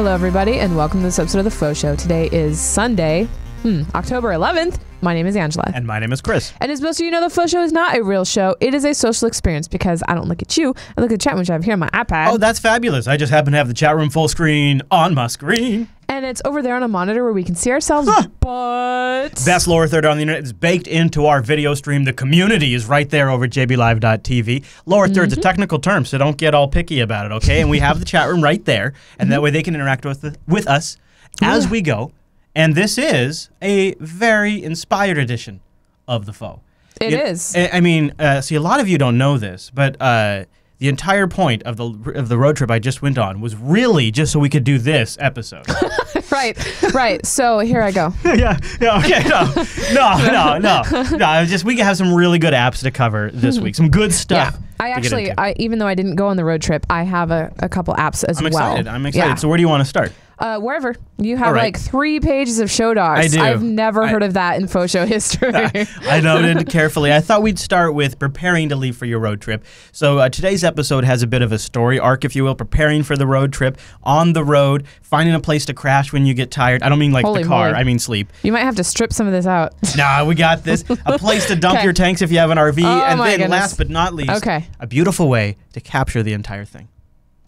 Hello, everybody, and welcome to this episode of The Faux Show. Today is Sunday, hmm, October 11th. My name is Angela. And my name is Chris. And as most of you know, The Faux Show is not a real show. It is a social experience because I don't look at you. I look at the chat which I have here on my iPad. Oh, that's fabulous. I just happen to have the chat room full screen on my screen. And it's over there on a monitor where we can see ourselves, but. Best lower third on the internet is baked into our video stream. The community is right there over at jblive.tv. Lower third's a technical term, so don't get all picky about it, okay? And we have the chat room right there, and that way they can interact with the, with us as we go. And this is a very inspired edition of the faux. It It is. I I mean, uh, see, a lot of you don't know this, but uh, the entire point of the of the road trip I just went on was really just so we could do this episode. right, right. So here I go. yeah, yeah, okay, no, no, no, no, no. Just we have some really good apps to cover this hmm. week. Some good stuff. Yeah. I actually. I even though I didn't go on the road trip, I have a, a couple apps as well. I'm excited. I'm excited. Yeah. So where do you want to start? Uh, wherever you have right. like three pages of show docs. I do. I've never I- heard of that in faux show history. I noted carefully. I thought we'd start with preparing to leave for your road trip. So uh, today's episode has a bit of a story arc, if you will, preparing for the road trip, on the road, finding a place to crash when you get tired. I don't mean like Holy the car. moly. I mean sleep. you might have to strip some of this out. Nah, we got this. A place to dump your tanks if you have an RV, Oh and then goodness. last but not least, Okay. a beautiful way to capture the entire thing.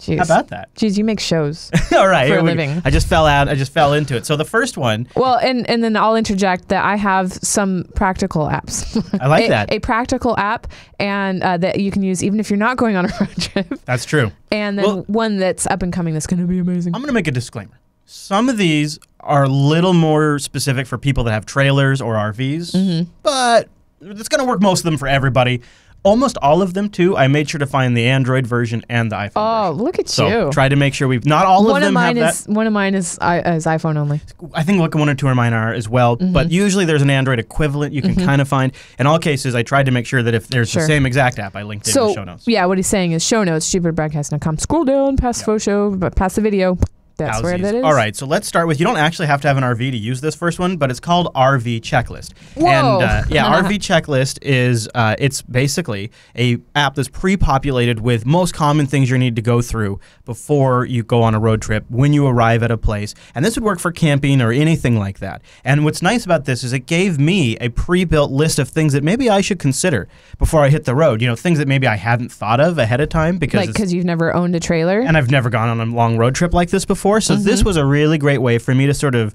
Jeez. How about that? Jeez, you make shows. All right, For a we- living. I just fell out. I just fell into it. So the first one, well, and and then I'll interject that I have some practical apps. I like a, that. A practical app, and uh, that you can use even if you're not going on a road trip. That's true. And then Well- one that's up and coming that's going to be amazing. I'm going to make a disclaimer. Some of these are a little more specific for people that have trailers or RVs, Mm-hmm. but it's going to work most of them for everybody. Almost all of them too. I made sure to find the Android version and the iPhone oh, version. look at So you. try to make sure we've not all one of them of mine have is one of mine is I, is iPhone only. I think like one or two of mine are as well. Mm-hmm. But usually there's an Android equivalent you can kind of find. In all cases, I tried to make sure that if there's Sure. the same exact app, I linked it in the show notes. yeah, what he's saying is show notes, stupidbroadcast.com. Scroll down past show, but past the video. That's where that is. All right, so let's start with you don't actually have to have an RV to use this first one, but it's called RV Checklist. Whoa. And uh, yeah, RV Checklist is uh, it's basically a app that's pre-populated with most common things you need to go through before you go on a road trip when you arrive at a place. And this would work for camping or anything like that. And what's nice about this is it gave me a pre-built list of things that maybe I should consider before I hit the road. You know, things that maybe I hadn't thought of ahead of time because Like because you've never owned a trailer. and I've never gone on a long road trip like this before. So Mm-hmm. this was a really great way for me to sort of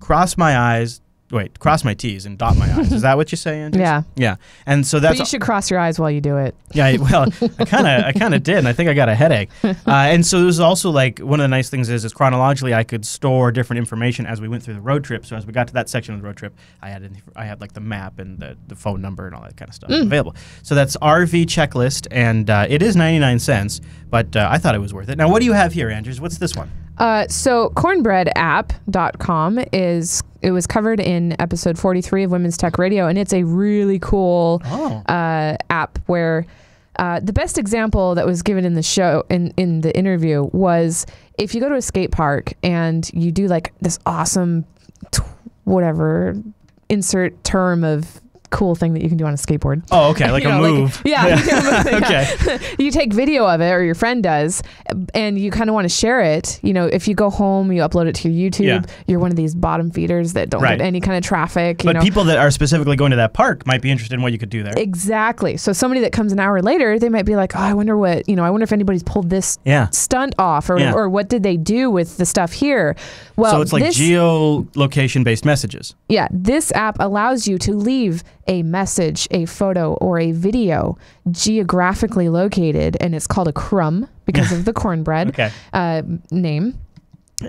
cross my eyes. Wait, cross my T's and dot my I's. Is that what you say, Andrew? Yeah. Yeah. And so that's. but you should cross your eyes while you do it. yeah. Well, I kind of I kind of did, and I think I got a headache. Uh, and so this is also like one of the nice things is is chronologically I could store different information as we went through the road trip. So as we got to that section of the road trip, I had I had like the map and the, the phone number and all that kind of stuff Mm. available. So that's RV checklist, and uh, it is ninety nine cents, but uh, I thought it was worth it. Now, what do you have here, Andrews? What's this one? Uh, so cornbreadapp.com is it was covered in episode 43 of Women's Tech Radio and it's a really cool Oh. uh, app where uh, the best example that was given in the show in, in the interview was if you go to a skate park and you do like this awesome t- whatever insert term of cool thing that you can do on a skateboard Oh, okay, like You a know, like- move. yeah, like a yeah. okay. you take video of it or your friend does and you kind of want to share it you know if you go home you upload it to your youtube Yeah. you're one of these bottom feeders that don't Right. get any kind of traffic you But know people that are specifically going to that park might be interested in what you could do there. exactly so somebody that comes an hour later they might be like oh i wonder what you know i wonder if anybody's pulled this yeah. stunt off or, Yeah. or what did they do with the stuff here well so it's like this, geolocation based messages. yeah this app allows you to leave a message a photo or a video geographically located and it's called a crumb because of the cornbread Okay. uh, name.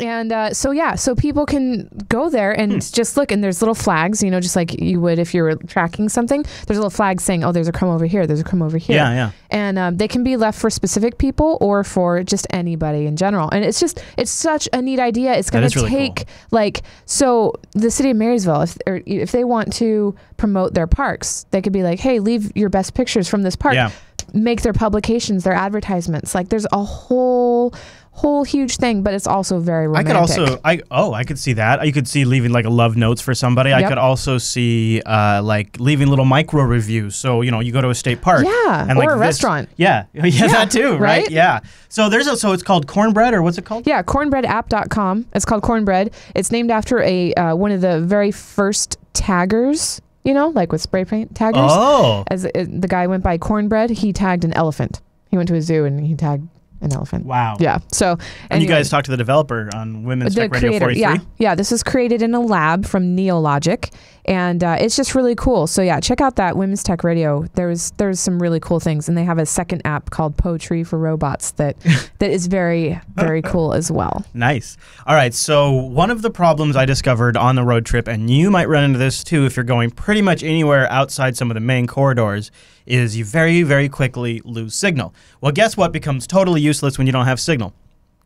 And uh, so yeah, so people can go there and Hmm. just look, and there's little flags, you know, just like you would if you were tracking something. There's a little flag saying, "Oh, there's a crumb over here. There's a crumb over here." Yeah, yeah. And um, they can be left for specific people or for just anybody in general. And it's just it's such a neat idea. It's going to really cool. take like so the city of Marysville, if or if they want to promote their parks, they could be like, "Hey, leave your best pictures from this park." Yeah. make their publications, their advertisements. Like there's a whole whole huge thing, but it's also very romantic. I could also, I oh, I could see that. You could see leaving like a love notes for somebody. I could also see uh, like leaving little micro reviews. So you know, you go to a state park, Yeah, and or like a this- restaurant. Yeah, yeah, that too, right? right? Yeah. So there's a so it's called cornbread or what's it called? Yeah, cornbreadapp.com. It's called Cornbread. It's named after a uh, one of the very first taggers, you know, like with spray paint taggers. Oh, As uh, the guy went by Cornbread, he tagged an elephant. He went to a zoo and he tagged an elephant. wow. Yeah. So And you guys talked to the developer on Women's the Tech Radio creator, 43. yeah, yeah. This was created in a lab from Neologic, and uh, it's just really cool. So yeah, check out that Women's Tech Radio. There's there's some really cool things, and they have a second app called Poetry for Robots that that is very very cool as well. Nice. All right. So, one of the problems I discovered on the road trip, and you might run into this too if you're going pretty much anywhere outside some of the main corridors, is you very, very quickly lose signal. Well, guess what becomes totally useless when you don't have signal?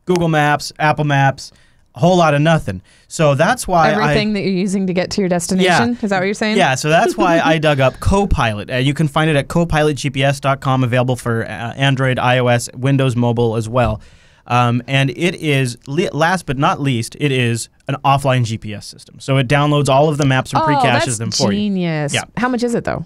Google Maps, Apple Maps, a whole lot of nothing. So, that's why I. Everything that you're using to get to your destination. Is that what you're saying? Yeah, so that's why I dug up Copilot. Uh, you can find it at copilotgps.com, available for uh, Android, iOS, Windows Mobile as well. Um, and it is, last but not least, it is an offline GPS system. So it downloads all of the maps and Oh, pre-caches them for you. genius. Yeah. How much is it though?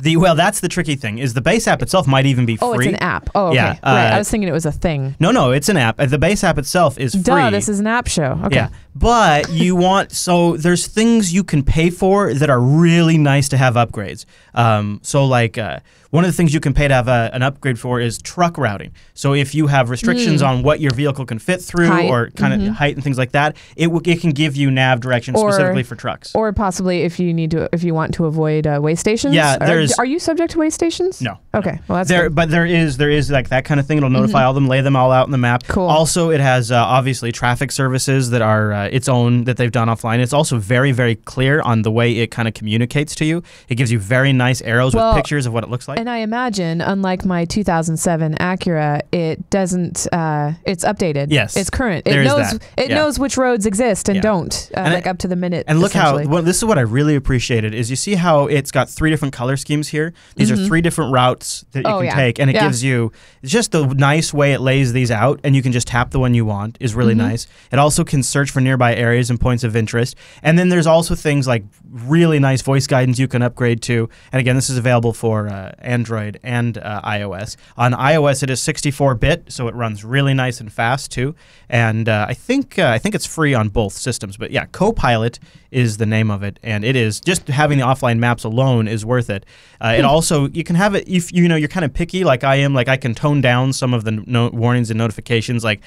The well, that's the tricky thing. Is the base app itself might even be free. Oh, it's an app. Oh, okay. Yeah, right. uh, I was thinking it was a thing. No, no, it's an app. Uh, The base app itself is free. Duh, this is an app show. Okay. Yeah, but you want so there's things you can pay for that are really nice to have upgrades. Um, so like uh, one of the things you can pay to have a, an upgrade for is truck routing. So if you have restrictions on what your vehicle can fit through. Height. or kind of height and things like that, it w- it can give you nav direction Or- specifically for trucks. Or possibly if you need to, if you want to avoid uh, way stations. Yeah, Are- there's- Are, you subject to way stations? no. Okay. Well, that's there, good. but there is there is like that kind of thing. It'll notify all them, lay them all out in the map. Mm-hmm. Cool. Also, it has uh, obviously traffic services that are uh, its own that they've done offline. It's also very very clear on the way it kind of communicates to you. It gives you very nice arrows Well, with pictures of what it looks like. And I imagine, unlike my 2007 Acura, it doesn't. Uh, it's updated. Yes, it's current. it knows. that. It Yeah. knows which roads exist and Yeah. don't, uh, And like it- up to the minute. And look how well, this is what I really appreciated is you see how it's got three different color schemes here. These are three different routes that you Mm-hmm. Oh, can yeah. take, and it gives you it's just the nice way it lays these out, and you can just tap the one you want is really Mm-hmm. nice. It also can search for nearby areas and points of interest, and then there's also things like really nice voice guidance you can upgrade to. And again, this is available for uh, Android and uh, iOS. On iOS, it is 64-bit, so it runs really nice and fast too. And uh, I think uh, I think it's free on both systems. But yeah, Copilot is the name of it, and it is just having the offline maps alone is worth it. Uh, it also you can have it if you know you're kind of picky like I am. Like I can tone down some of the no- warnings and notifications. Like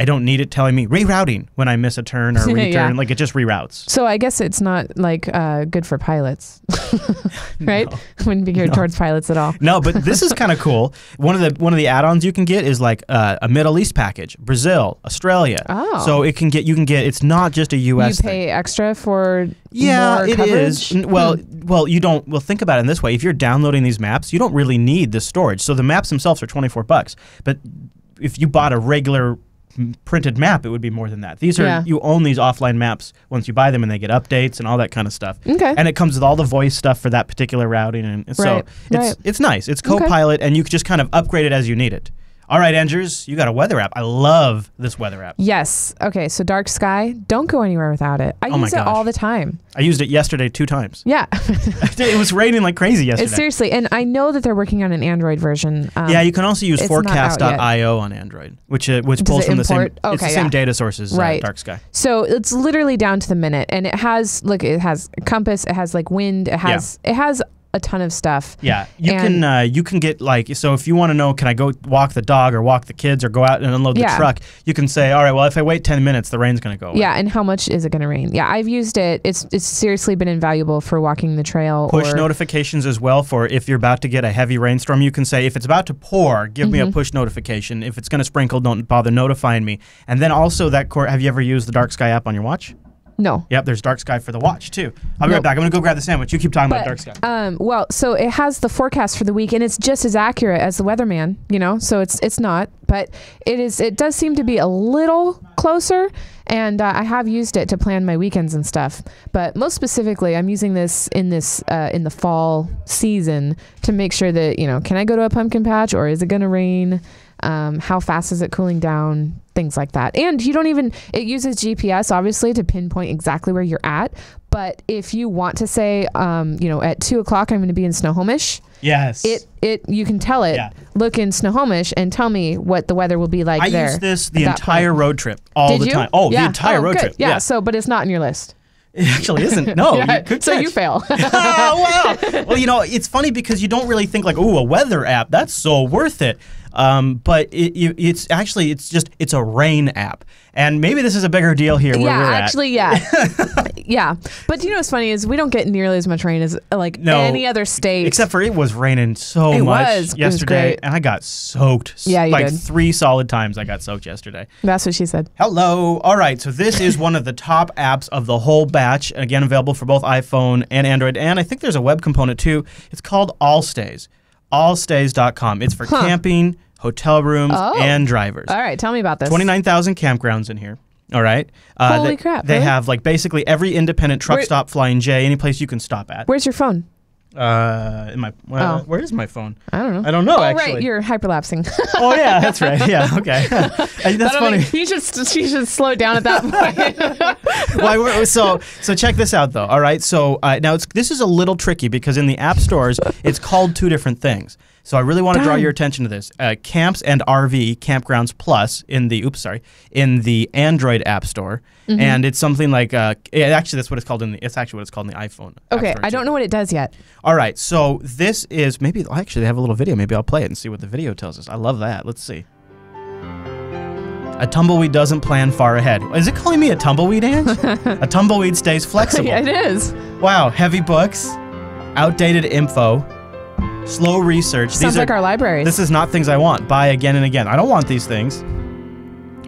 I don't need it telling me rerouting when I miss a turn or Yeah. return. Like it just reroutes. So I guess it's not like uh, good for pilots, right? Wouldn't be geared towards pilots at all. No, but this is kind of cool. One of the one of the add-ons you can get is like uh, a Middle East package, Brazil, Australia. Oh. So it can get you can get. It's not just a U.S. you thing. pay extra for Yeah, it is. coverage? Hmm. Well, well, you don't. Well, think about it in this way: if you're downloading these maps, you don't really need the storage. So the maps themselves are 24 bucks. But if you bought a regular printed map, it would be more than that. These are Yeah. you own these offline maps once you buy them, and they get updates and all that kind of stuff. Okay. And it comes with all the voice stuff for that particular routing, and so Right, it's right. it's nice. It's Okay. Copilot, and you can just kind of upgrade it as you need it. All right, Andrews, you got a weather app. I love this weather app. Yes. Okay. So dark sky, don't go anywhere without it. I Oh my use it all the time. I used it yesterday two times. Yeah. it was raining like crazy yesterday. it's seriously, and I know that they're working on an Android version. Um, Yeah, you can also use it's not out yet. forecast.io on Android, which uh, which Does pulls from the same import? it's the Okay, same yeah. data sources uh, Right. Dark Sky. So it's literally down to the minute, and it has look, it has compass, it has like wind, it has it has a ton of stuff. Yeah, you And- can uh, you can get like so if you want to know can I go walk the dog or walk the kids or go out and unload Yeah. the truck, you can say all right, well if I wait 10 minutes the rain's going to go away. Yeah, and how much is it going to rain? Yeah, I've used it. It's it's seriously been invaluable for walking the trail. Push notifications as well for if you're about to get a heavy rainstorm. You can say if it's about to pour, give me a Mm-hmm. push notification. If it's going to sprinkle, don't bother notifying me. And then also that core. Have you ever used the Dark Sky app on your watch? No. Yep, there's dark sky for the watch too. I'll be right back. I'm gonna go grab the sandwich. You keep talking about dark sky. Um, well, so it has the forecast for the week, and it's just as accurate as the weatherman. You know, so it's it's not, but it is. It does seem to be a little closer, and uh, I have used it to plan my weekends and stuff. But most specifically, I'm using this in this uh, in the fall season to make sure that you know, can I go to a pumpkin patch or is it going to rain? Um, how fast is it cooling down? Things like that. And you don't even, it uses GPS obviously to pinpoint exactly where you're at. But if you want to say, um, you know, at two o'clock I'm going to be in Snohomish, Yes. it it you can tell it Yeah. look in Snohomish and tell me what the weather will be like I there. use this the entire point. road trip, all Did the you? time. Oh, Yeah. the entire Oh, road good. trip. Yeah, So, but it's not in your list. It actually isn't. No, Yeah, you could so you fail. oh wow! Well, you know, it's funny because you don't really think like, "Oh, a weather app. That's so worth it." Um, but it, it, it's actually it's just it's a rain app, and maybe this is a bigger deal here where yeah, actually, yeah, yeah. But you know what's funny is we don't get nearly as much rain as like No, any other state. Except for it was raining so It much was. Was yesterday, great. and I got soaked. Yeah, you like did. three solid times. I got soaked yesterday. that's what she said. Hello. All right. So this is one of the top apps of the whole batch. Again, available for both iPhone and Android. And I think there's a web component too. It's called Allstays. Allstays.com. It's for Huh. camping, hotel rooms, Oh. and drivers. All right, tell me about this. 29,000 campgrounds in here. All right. Uh, Holy they, crap, They really? have like basically every independent truck Where- stop, flying J, any place you can stop at. Where's your phone? Uh, in my, uh, Oh. where is my phone? I don't know. I don't know oh, actually. right, you're hyperlapsing. oh yeah, that's right. Yeah, okay. That's funny. you should you should slow down at that point. well, so so check this out though. All right, so uh, now it's this is a little tricky because in the app stores it's called two different things. So I really want to draw your attention to this. Uh, Camps and RV Campgrounds Plus in the oops sorry in the Android App Store, Mm-hmm. and it's something like uh, it, actually that's what it's called in the it's actually what it's called in the iPhone. Okay, I don't know what it does yet. All right, so this is maybe actually they have a little video. Maybe I'll play it and see what the video tells us. I love that. Let's see. A tumbleweed doesn't plan far ahead. Is it calling me a tumbleweed, Ange? a tumbleweed stays flexible. Yeah, it is. Wow, heavy books, outdated info, slow research. Sounds these like are, our libraries. This is not things I want. Buy again and again. I don't want these things.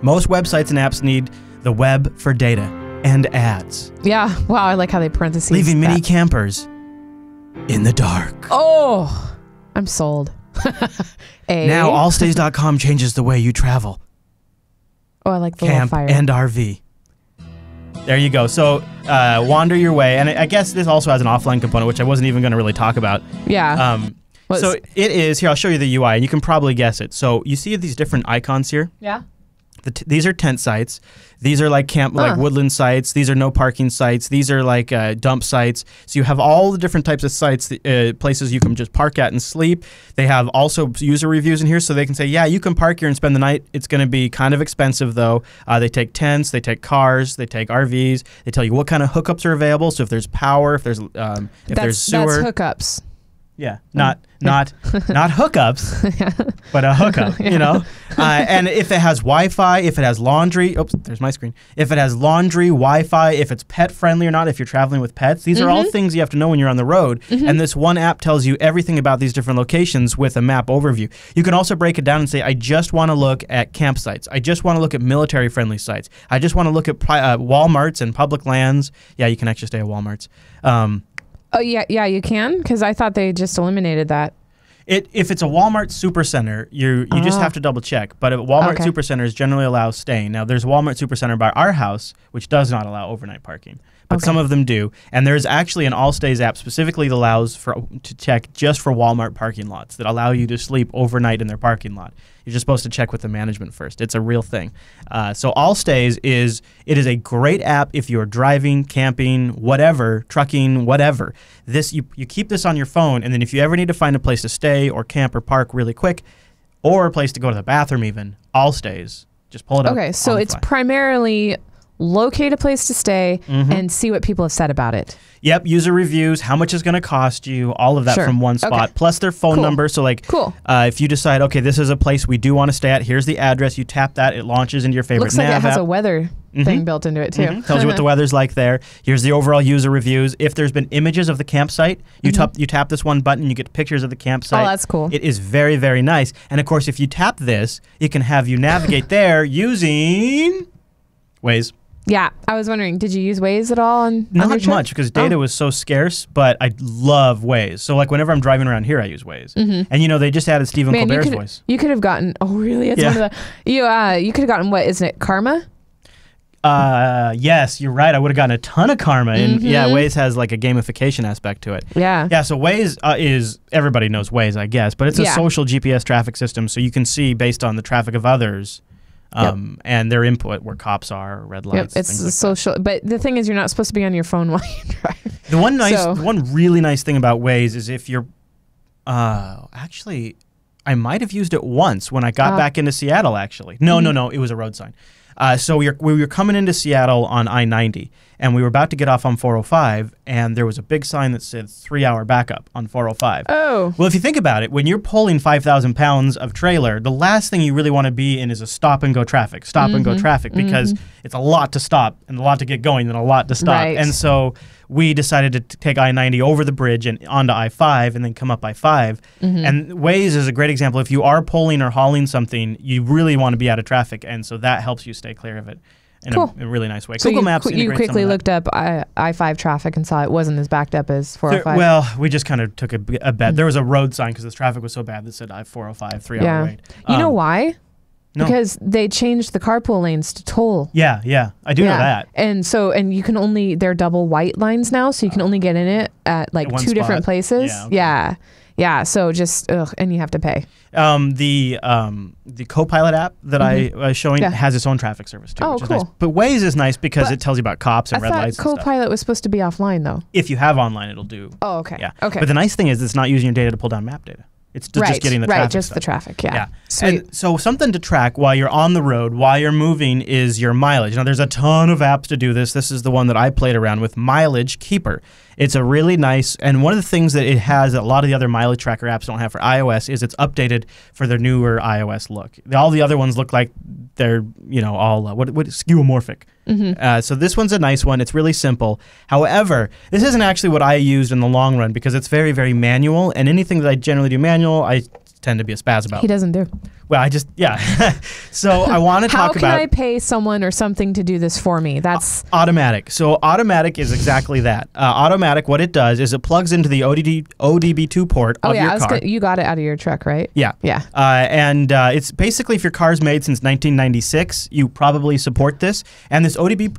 Most websites and apps need the web for data and ads, yeah. Wow, I like how they parentheses. leaving many campers in the dark. Oh, I'm sold. A. Now, allstays.com changes the way you travel, oh, I like the little camp, fire. and RV. There you go. So, uh, wander your way, and I I guess this also has an offline component, which I wasn't even going to really talk about. yeah. Um, So it is here. I'll show you the UI, and you can probably guess it. So you see these different icons here. yeah. The t- these are tent sites. These are like camp, like woodland sites. These are no parking sites. These are like uh, dump sites. So you have all the different types of sites, that, uh, places you can just park at and sleep. They have also user reviews in here, so they can say, yeah, you can park here and spend the night. It's going to be kind of expensive though. Uh, they take tents, they take cars, they take RVs. They tell you what kind of hookups are available. So if there's power, if there's um, if there's sewer, that's hookups. Yeah, not not not hookups, but a hookup. You know, uh, and if it has Wi-Fi, if it has laundry. Oops, there's my screen. If it has laundry, Wi-Fi, if it's pet friendly or not, if you're traveling with pets, these are all Mm-hmm. things you have to know when you're on the road. And this one app tells you everything about these different locations with a map overview. You can also break it down and say, I just want to look at campsites. I just want to look at military friendly sites. I just want to look at pri- uh, WalMarts and public lands. Yeah, you can actually stay at WalMarts. Um, Oh yeah, yeah, you can because I thought they just eliminated that. It if it's a Walmart supercenter, you you just Ah. have to double check. But Walmart Okay. supercenters generally allow staying. Now there's a Walmart supercenter by our house which does not allow overnight parking, but Okay. some of them do. And there's actually an All Stays app specifically that allows for to check just for Walmart parking lots that allow you to sleep overnight in their parking lot. You're just supposed to check with the management first. It's a real thing. Uh, so All Stays is it is a great app if you're driving, camping, whatever, trucking, whatever. This you you keep this on your phone, and then if you ever need to find a place to stay or camp or park really quick, or a place to go to the bathroom, even All Stays, just pull it up. Okay, so it's primarily locate a place to stay Mm-hmm. and see what people have said about it. Yep, user reviews, how much it's going to cost you, all of that Sure. from one spot, Okay. plus their phone Cool. number. So, like, Cool. uh, if you decide, okay, this is a place we do want to stay at, here's the address, you tap that, it launches into your favorite Looks like it has app. a weather thing built into it too. Mhm. Tells you what the weather's like there. Here's the overall user reviews. If there's been images of the campsite, you tap you tap this one button, you get pictures of the campsite. Mm-hmm. Oh, that's cool. It is very very nice. And of course, if you tap this, it can have you navigate there using Waze. Yeah, I was wondering, did you use Waze at all? On, on Not trip? much because data Oh. was so scarce, but I love Waze. So like whenever I'm driving around here, I use Waze. And you know they just added Stephen. Man, you Colbert's could voice. you could have gotten. Oh, really? It's Yeah. one of the you. Uh, you could have gotten what? Isn't it Karma? Uh, yes, you're right. I would have gotten a ton of karma, and yeah, Mhm. Waze has like a gamification aspect to it. Yeah. Yeah, so Waze uh, is everybody knows Waze, I guess, but it's a Yeah. social GPS traffic system, so you can see based on the traffic of others, Yep. um, and their input where cops are, red Yep, lights. it's things a that. social, but the thing is, you're not supposed to be on your phone while you drive. The one nice, So- the one really nice thing about Waze is if you're, uh, actually, I might have used it once when I got Ah. back into Seattle. Actually, no, no, Mhm. no, it was a road sign. Uh, so we were, we were coming into Seattle on I ninety, and we were about to get off on four hundred five, and there was a big sign that said three hour backup on four hundred five. Oh, Well, if you think about it, when you're pulling 5,000 pounds of trailer, the last thing you really want to be in is a stop and go traffic, stop and go Mhm, traffic, because it's a lot to stop and a lot to get going and a lot to stop. Right. And so we decided to take I 90 over the bridge and onto I 5 and then come up I 5. Mm-hmm. And Waze is a great example. If you are pulling or hauling something, you really want to be out of traffic. And so that helps you stay clear of it in Cool. a, a really nice way. so Google you, Maps you quickly looked up I five traffic and saw it wasn't as backed up as four hundred five. well, we just kind of took a bet. There was a road sign because the traffic was so bad that said I 405, three Yeah. hour wait. you know Um, why? No. Because they changed the carpool lanes to toll. Yeah, yeah, I do yeah. know that. And so, and you can only, they're double white lines now, so you can only get in it at like two different places. Yeah, okay. yeah. Yeah. So just, ugh, and you have to pay. Um, the um, the Copilot app that I was showing Mm-hmm. Yeah. has its own traffic service too, Oh, which is nice. cool. But Waze is nice because But it tells you about cops and I red lights. Copilot was supposed to be offline though. If you have online, it'll do. Oh, okay. Yeah. Okay. But the nice thing is, it's not using your data to pull down map data. It's right. just getting the right. traffic. Just stuff. the traffic. Yeah. Yeah. Sweet. And so something to track while you're on the road, while you're moving, is your mileage. Now, there's a ton of apps to do this. This is the one that I played around with, Mileage Keeper. It's a really nice, and one of the things that it has that a lot of the other mileage tracker apps don't have for iOS is it's updated for their newer iOS look. All the other ones look like they're, you know, all uh, what what skeuomorphic. Mm-hmm. Uh, so this one's a nice one. It's really simple. However, this isn't actually what I used in the long run because it's very, very manual. And anything that I generally do manual, I tend to be a spaz about. he doesn't do. Well, I just yeah. so I want to talk about How can I pay someone or something to do this for me? That's automatic. So automatic is exactly that. Uh, automatic, what it does is it plugs into the ODD, ODB2 port oh of yeah. I was car. gonna, you got it out of your truck, right? yeah. Yeah. Uh, and uh, it's basically if your car's made since 1996, you probably support this. And this ODB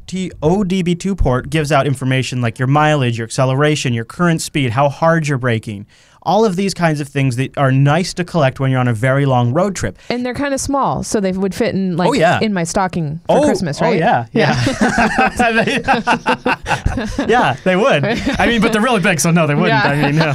ODB2 port gives out information like your mileage, your acceleration, your current speed, how hard you're braking, all of these kinds of things that are nice to collect when you're on a very long road trip. And they're kind of small, so they would fit in like Oh, yeah. in my stocking for Christmas, right? Oh yeah, yeah, yeah. they would. I mean, but they're really big, so no, they wouldn't. Yeah. I mean, no.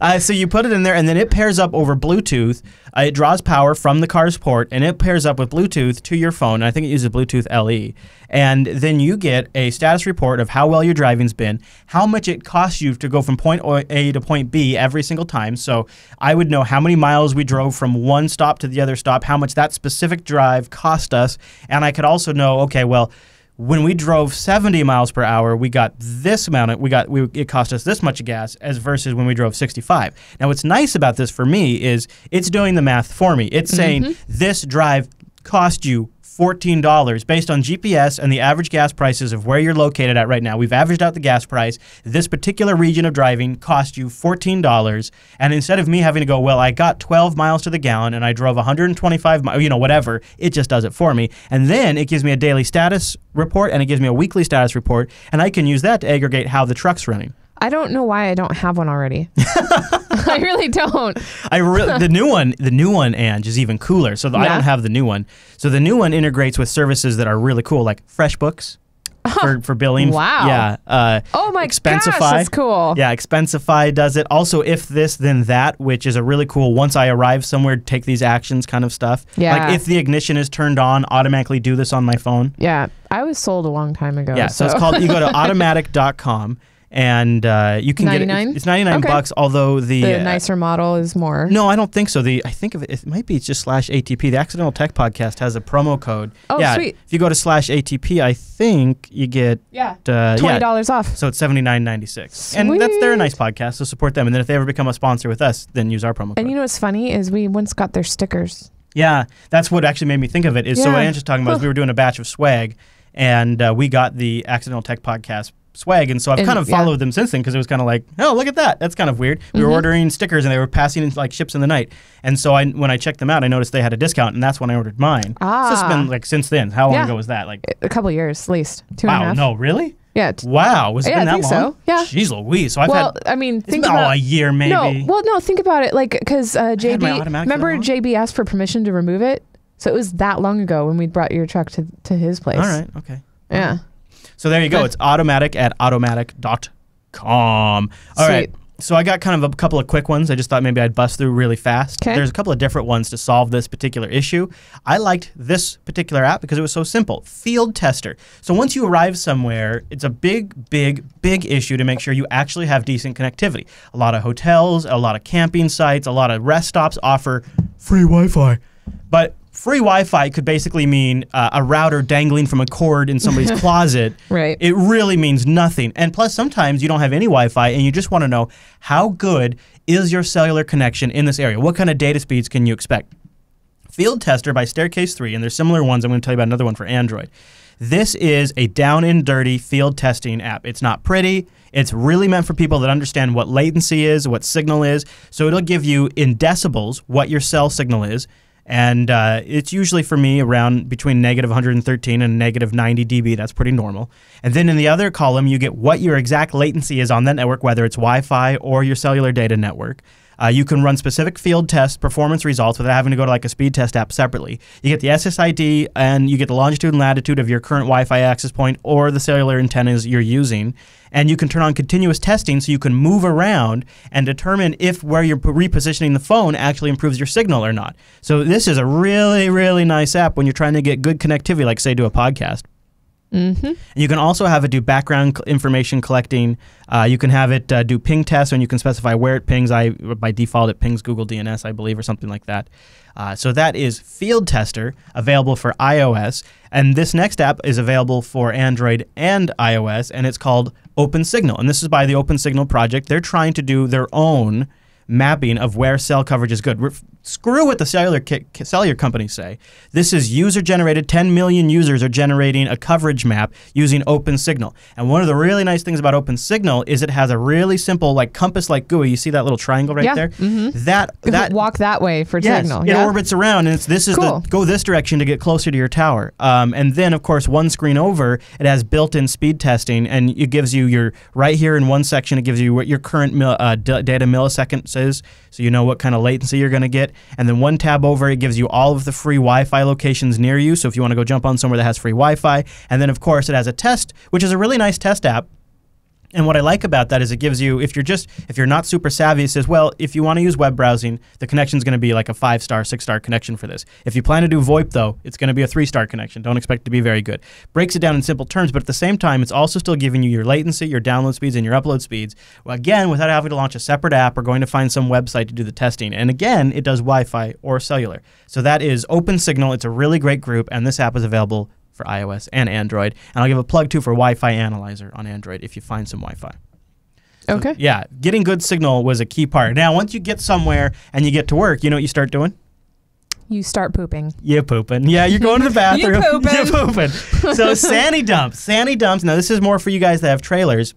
uh, so you put it in there, and then it pairs up over Bluetooth. Uh, it draws power from the car's port, and it pairs up with Bluetooth to your phone. I think it uses Bluetooth LE, and then you get a status report of how well your driving's been, how much it costs you to go from point A to point B every single time. So I would know how many miles we drove from one stop to the other stop, how much that specific drive cost us, and I could also know, okay, well, when we drove 70 miles per hour, we got this amount. Of, we got we, it cost us this much gas as versus when we drove 65. Now, what's nice about this for me is it's doing the math for me. It's saying mm-hmm. this drive cost you $14 based on GPS and the average gas prices of where you're located at right now. We've averaged out the gas price. This particular region of driving cost you $14. And instead of me having to go, well, I got 12 miles to the gallon and I drove 125 miles, you know, whatever, it just does it for me. And then it gives me a daily status report and it gives me a weekly status report. And I can use that to aggregate how the truck's running. I don't know why I don't have one already. I really don't. I re- the new one, the new one, Ange, is even cooler. So the, I don't have the new one. So the new one integrates with services that are really cool, like FreshBooks for for billing. Wow. Yeah. Uh, Oh my Expensify. gosh, that's cool. yeah, Expensify does it. Also, if this then that, which is a really cool. Once I arrive somewhere, take these actions kind of stuff. Yeah. Like if the ignition is turned on, automatically do this on my phone. Yeah, I was sold a long time ago. Yeah. So, it's called. You go to automatic.com and uh, you can get it. It's, ninety nine Okay. bucks. Although the the uh, nicer model is more. no, I don't think so. The I think of it, it might be just slash ATP. The Accidental Tech Podcast has a promo code. Oh, yeah, sweet. If you go to slash ATP, I think you get Yeah, uh, twenty yeah. dollars off. So it's seventy nine ninety six, and that's they're a nice podcast. So support them, and then if they ever become a sponsor with us, then use our promo code. And you know what's funny is we once got their stickers. yeah, that's what actually made me think of it. Is so what Ange was talking about is we were doing a batch of swag. and uh, we got the Accidental Tech Podcast swag, and so I've And- kind of yeah. followed them since then because it was kind of like, oh, look at that, that's kind of weird. We Mm-hmm. were ordering stickers, and they were passing in like ships in the night, and so I when I checked them out, I noticed they had a discount, and that's when I ordered mine. So it's Ah. been like since then. How long Yeah. ago was that? Like, A couple years, at least two and a wow, half. no, really? Yeah. Wow, was it Yeah, been I that think long? so. Yeah. Jeez Louise. So I've well, had I mean, think about oh, a year maybe. No, well, no. Think about it, like because uh, JB. Remember. JB asked for permission to remove it, so it was that long ago when we brought your truck to to his place. All right, okay. Yeah. So there you go. It's automatic at automatic.com. All right. Sweet. So I got kind of a couple of quick ones. I just thought maybe I'd bust through really fast. 'Kay. There's a couple of different ones to solve this particular issue. I liked this particular app because it was so simple. Field Tester. So once you arrive somewhere, it's a big, big, big issue to make sure you actually have decent connectivity. A lot of hotels, a lot of camping sites, a lot of rest stops offer free Wi-Fi. But free Wi-Fi could basically mean uh, a router dangling from a cord in somebody's closet. Right. It really means nothing. And plus, sometimes you don't have any Wi Fi and you just want to know how good is your cellular connection in this area? What kind of data speeds can you expect? Field Tester by Staircase 3, and there's similar ones. I'm going to tell you about another one for Android. This is a down and dirty field testing app. It's not pretty. It's really meant for people that understand what latency is, what signal is. So it'll give you in decibels what your cell signal is. And uh, it's usually for me around between negative 113 and negative 90 dB. That's pretty normal. And then in the other column, you get what your exact latency is on that network, whether it's Wi Fi or your cellular data network. Uh, you can run specific field test performance results without having to go to like a speed test app separately. You get the SSID and you get the longitude and latitude of your current Wi-Fi access point or the cellular antennas you're using. And you can turn on continuous testing so you can move around and determine if where you're repositioning the phone actually improves your signal or not. So this is a really, really nice app when you're trying to get good connectivity, like say to a podcast. Mm-hmm. And you can also have it do background information collecting. Uh, you can have it uh, do ping tests, and you can specify where it pings. I by default it pings Google DNS, I believe, or something like that. Uh, so that is Field Tester, available for iOS, and this next app is available for Android and iOS, and it's called Open Signal. And this is by the Open Signal project. They're trying to do their own mapping of where cell coverage is good. Screw what the cellular cellular companies say. This is user generated. 10 million users are generating a coverage map using OpenSignal. And one of the really nice things about OpenSignal is it has a really simple like compass like GUI. You see that little triangle right Yeah, there? mhm. That that Walk that way for Yes, signal. it yeah. orbits around, and it's this is Cool. the go this direction to get closer to your tower. Um, and then, of course, one screen over, it has built-in speed testing, and it gives you your right here in one section. It gives you what your current mil, uh, d- data milliseconds is, so you know what kind of latency you're going to get. And then one tab over, it gives you all of the free Wi-Fi locations near you. So if you want to go jump on somewhere that has free Wi-Fi, and then of course it has a test, which is a really nice test app. And what I like about that is it gives you, if you're just, if you're not super savvy, it says, well, if you want to use web browsing, the connection is going to be like a five star, six star connection for this. If you plan to do VoIP though, it's going to be a three star connection. Don't expect it to be very good. Breaks it down in simple terms, but at the same time, it's also still giving you your latency, your download speeds, and your upload speeds. Well, again, without having to launch a separate app or going to find some website to do the testing. And again, it does Wi Fi or cellular. So that is OpenSignal. It's a really great group, and this app is available for iOS and Android. And I'll give a plug too for Wi Fi Analyzer on Android if you find some Wi Fi. okay. Yeah, getting good signal was a key part. Now, once you get somewhere and you get to work, you know what you start doing? You start pooping. You pooping. Yeah, you're going to the bathroom. you pooping. you pooping. So Sanidumps. Sandy Dumps. Now, this is more for you guys that have trailers.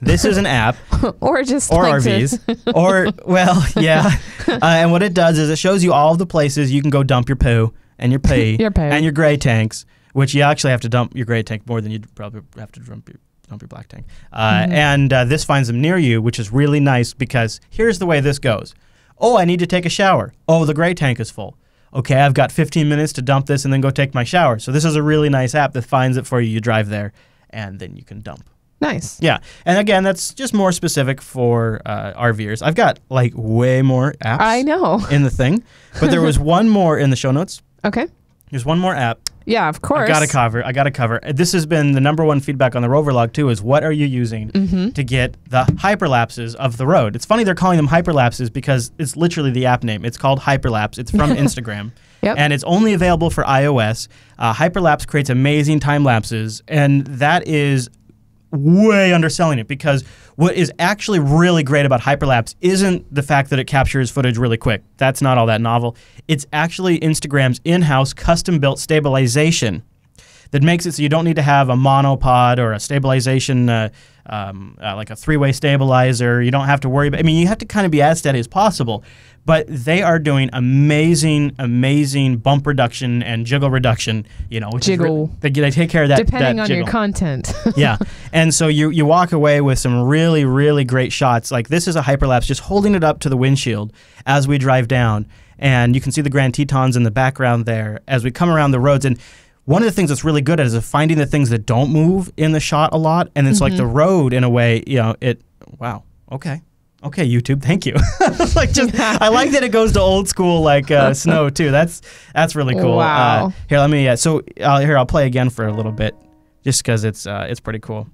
This is an app or just or like RVs or well, yeah. Uh, and what it does is it shows you all of the places you can go dump your poo and your pee Your poo. and your gray tanks, which you actually have to dump your gray tank more than you'd probably have to dump your dump your black tank. Uh, Mm-hmm. And uh, this finds them near you, which is really nice because here's the way this goes. Oh, I need to take a shower. Oh, the gray tank is full. Okay, I've got 15 minutes to dump this and then go take my shower. So this is a really nice app that finds it for you. You drive there, and then you can dump. Nice. Yeah, and again, that's just more specific for uh, RVers. I've got like way more apps I know. in the thing, but there was one more in the show notes. Okay. There's one more app Yeah, of course. I gotta cover. I gotta cover. This has been the number one feedback on the Rover log too. Is what are you using Mm-hmm. to get the hyperlapses of the road? It's funny they're calling them hyperlapses because it's literally the app name. It's called Hyperlapse. It's from Instagram. Yep. And it's only available for iOS. Uh, Hyperlapse creates amazing time lapses, and that is way underselling it because what is actually really great about hyperlapse isn't the fact that it captures footage really quick. That's not all that novel. It's actually Instagram's in-house custom-built stabilization. that makes it so you don't need to have a monopod or a stabilization. Uh, um, uh, like a three-way stabilizer, you don't have to worry about. I mean, you have to kind of be as steady as possible, but they are doing amazing, amazing bump reduction and jiggle reduction. You know, which is re- Jiggle. they, they take care of that. Depending that on your content. yeah. And so you you walk away with some really really great shots. Like this is a hyperlapse just holding it up to the windshield as we drive down and you can see the Grand Tetons in the background there as we come around the roads and one of the things that's really good at is finding the things that don't move in the shot a lot and it's like the mm-hmm. road in a way, you know, it wow. Okay. Okay, YouTube, thank you. like just I like that it goes to old school like uh, snow too. That's that's really cool. Wow. Uh, here, let me uh, so uh, here I'll play again for a little bit just because it's uh, it's pretty cool.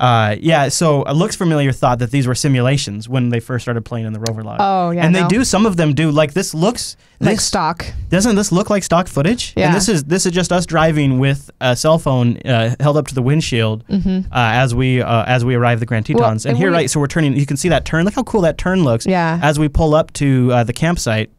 Uh, yeah, so it looks familiar. Thought that these were simulations when they first started playing in the Rover Log. Oh, yeah, and they no. do. Some of them do. Like this looks like this stock. doesn't this look like stock footage? Yeah. And this is this is just us driving with a cell phone uh, held up to the windshield uh, as we uh, as we arrive at the Grand. Well, Tetons. and and here, we- right, so we're turning. You can see that turn. Look how cool that turn looks. Yeah. As we pull up to uh, the campsite,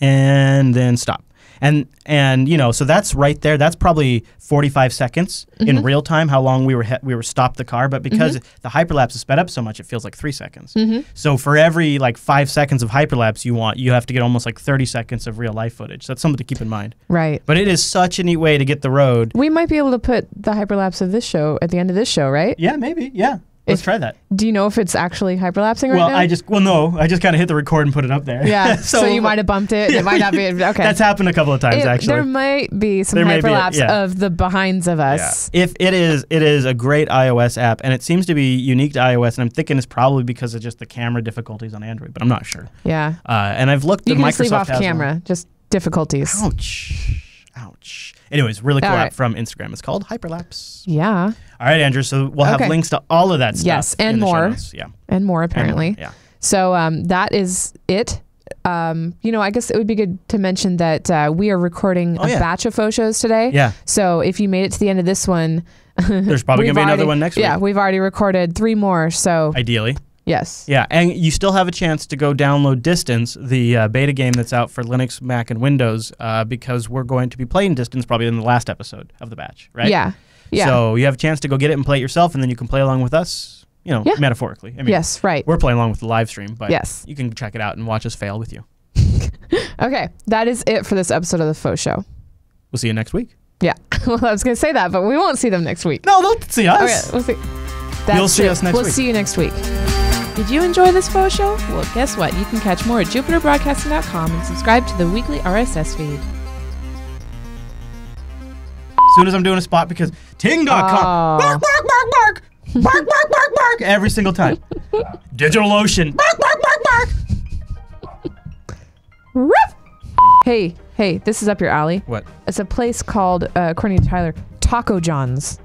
and then stop. And and you know, so that's right there. That's probably 45 seconds Mm-hmm. in real time. How long we were he- we were stopped the car, but because the hyperlapse is sped up so much, it feels like three seconds. Mm-hmm. So for every like five seconds of hyperlapse you want, you have to get almost like 30 seconds of real life footage. That's something to keep in mind. Right. But it is such a neat way to get the road. We might be able to put the hyperlapse of this show at the end of this show, right? Yeah, maybe. Yeah. Let's If- try that. Do you know if it's actually hyperlapsing right well, now? I just well no, I just kind of hit the record and put it up there. yeah. so, you might have bumped it. It might not be. Okay. That's happened a couple of times It- actually. There might be some There may be a- hyperlapse yeah. of the behinds of us. If it is, it is a great iOS app, and it seems to be unique to iOS. And I'm thinking it's probably because of just the camera difficulties on Android, but I'm not sure. Yeah. Uh, and I've looked. You at can Microsoft just leave off has one. camera. Just difficulties. Ouch! Ouch! Anyways, really cool app from Instagram. It's called Hyperlapse. Yeah. All right, Andrew. So we'll have Okay. links to all of that stuff. Yes, and in the show more. Yeah. And more And more, apparently. Yeah. So um, that is it. Um, you know, I guess it would be good to mention that uh, we are recording Oh, a yeah. batch of faux shows today. Yeah. So if you made it to the end of this one, There's probably gonna be another already- one next Yeah, week. Yeah, we've already recorded three more. So Ideally. yes. Yeah, and you still have a chance to go download Distance, the uh, beta game that's out for Linux, Mac, and Windows, uh, because we're going to be playing Distance probably in the last episode of the batch, right? Yeah. Yeah. So you have a chance to go get it and play it yourself, and then you can play along with us, you know, Yeah. metaphorically. I mean, yes. Right. we're playing along with the live stream, but Yes. you can check it out and watch us fail with you. Okay. That is it for this episode of the faux show. We'll see you next week. Yeah. well, I was going to say that, but we won't see them next week. No, they'll see us. Okay. We'll see. That's You'll see true. us next week. we'll see you next week. Did you enjoy this faux show? Well, guess what? You can catch more at jupiterbroadcasting.com and subscribe to the weekly RSS feed. As soon as I'm doing a spot, because ting.com. Oh. Bark, bark, bark, bark. Bark, bark, bark, bark. Every single time. DigitalOcean. Bark, bark, bark, bark. Ruff! Hey, hey, this is up your alley. What? It's a place called, uh, according to Tyler, Taco John's.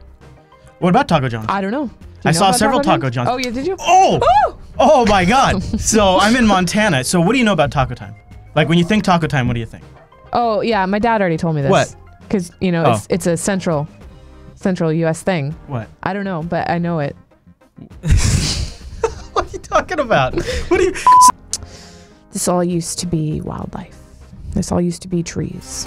What about Taco John's? I don't know. Do I know saw several Taco John's. Oh, yeah, did you? Oh! Oh! Oh my God! so I'm in Montana. So what do you know about Taco Time? Like when you think Taco Time, what do you think? Oh, yeah, my dad already told me this. What? Because, you know, Oh. it's, it's a central, central U.S. thing. What? I don't know, but I know it. What are you talking about? What do you? This all used to be wildlife. This all used to be trees.